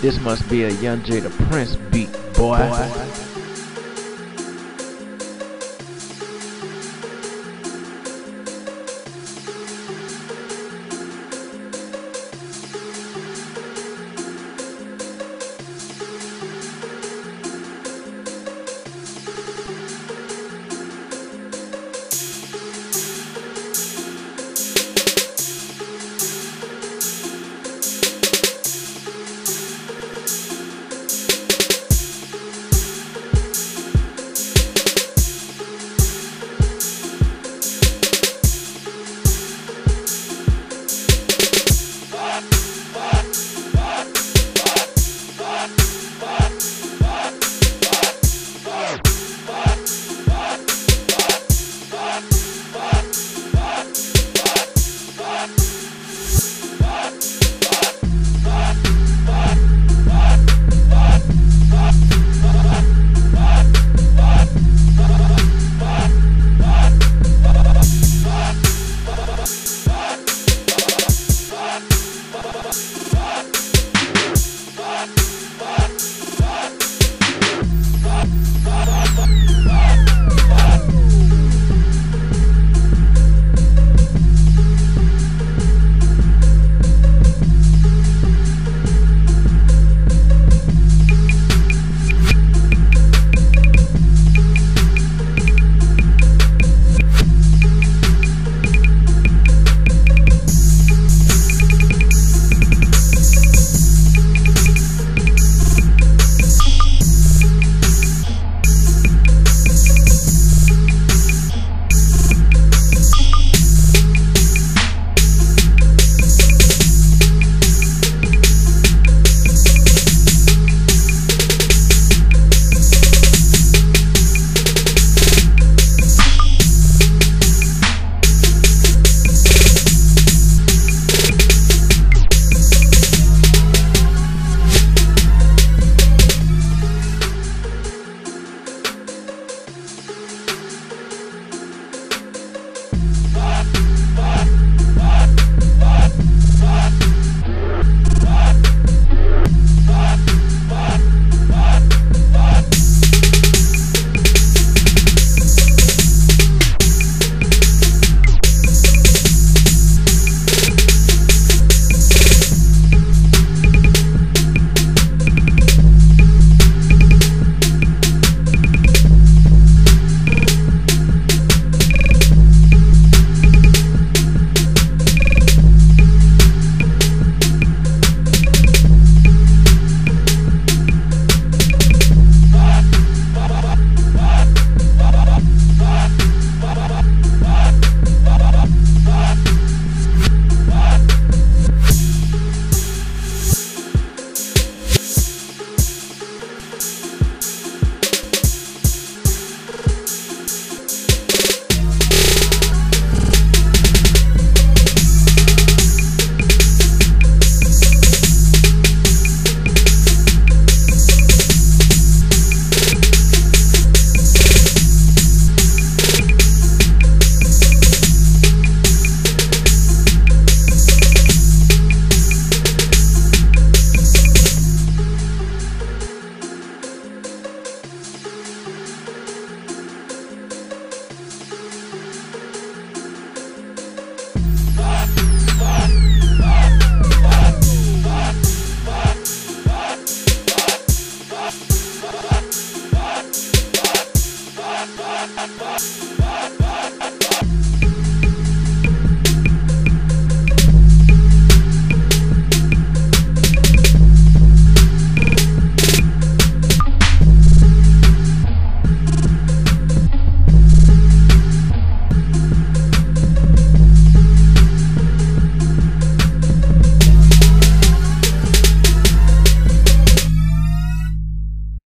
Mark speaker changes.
Speaker 1: This must be a Young Jada Prince beat, boy.